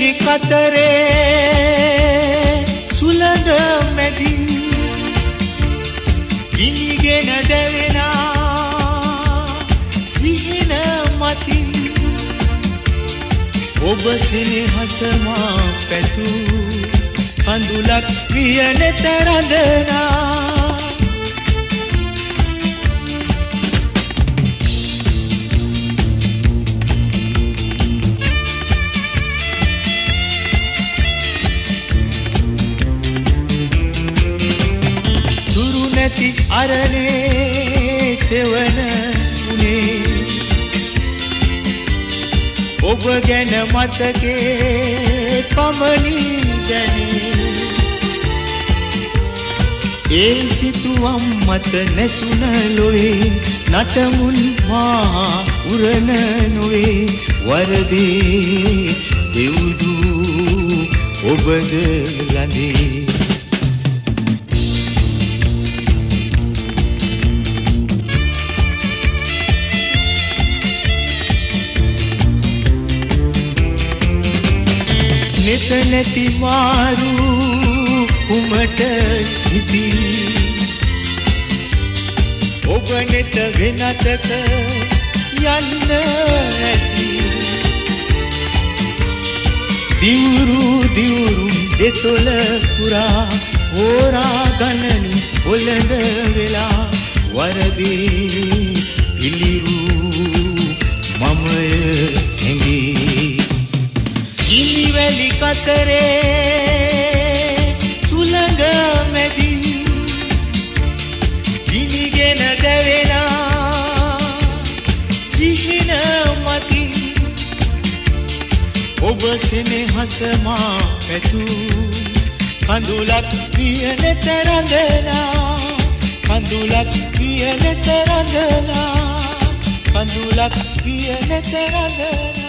කතරේ සුළඟ මැදින් ගිනිගෙන දැවෙනා සිහින මතින් ඔබ සෙනෙහසමා පැතුූ කඳුලක් වියනෙත රඳනා නැති අරනේ සෙවන උනේ. ඔබ ගැන මතකේ පමණි දැනේ. ඒ සිතුවම් මත නැසුන ලොවේ නටමුන් මා උරන නොවේ. වරදේ දෙවුදු ඔබද ලඳේ නෙත නැති මාරු කුමට සිදී ඔබ නෙත වෙනතක යන්න ඇති. දිවුරු දිවුරුම් දෙතොල පුරා හෝරා ගණනින් ඔලඳ වෙලා වරදී ඉනිවැලි කතරේ සුළඟ මැදින් ගිනිගෙන දැවෙනා සිහින මතින් ඔබ සෙනෙහසමා පැතුූ කඳුලක් පියනෙත රඳනා කඳුලක් පියනෙත රඳනා කඳුලක් පියනෙත රඳනා